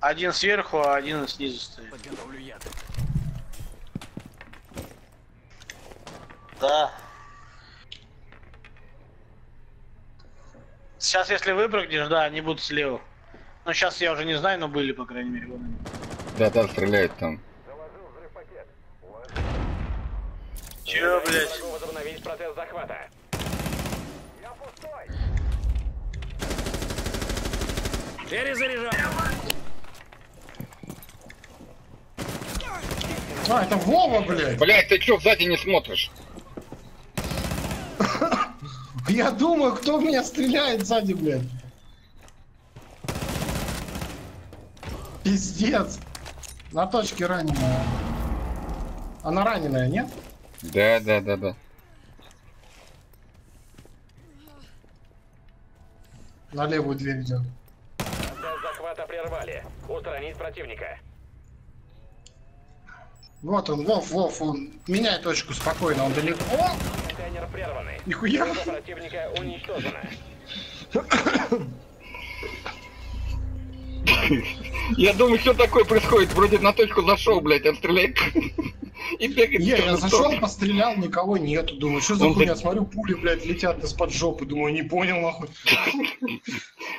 Один сверху, а один снизу стоит. Подготовлю яд. Да. Сейчас, если выпрыгнешь, да, они будут слева. Ну, сейчас я уже не знаю, но были, по крайней мере, вон они. Да, да, стреляет там. Чё, блядь? Возобновить процесс захвата. Перезаряжаю. А, это Вова, блядь. Блять, ты чё сзади не смотришь? Я думаю, кто в меня стреляет сзади, блядь. Пиздец. На точке раненая. Она раненая, нет? Да, да, да, да. На левую дверь идет. Процесс захвата прервали. Устранить противника. Вот он, Вов, Вов, он. Меняй точку спокойно, он далеко. О, Контейнер прерваны. нихуя. Противника уничтожена. Я думаю, что такое происходит? Вроде на точку зашел, блядь, он стреляет и бегает. Не, я зашел, пострелял, никого нету. Думаю, что за хуйня? Смотрю, пули, блядь, летят из-под жопы. Думаю, не понял, нахуй.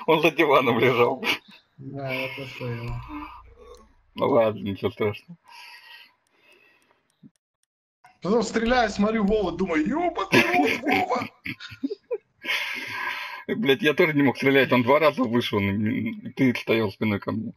Он за диваном лежал. Да, это что я. Ну ладно, ничего страшного. Потом стреляю, смотрю, Вова, думаю, рот, Вова. Блять, я тоже не мог стрелять, он два раза вышел, ты стоял спиной ко мне.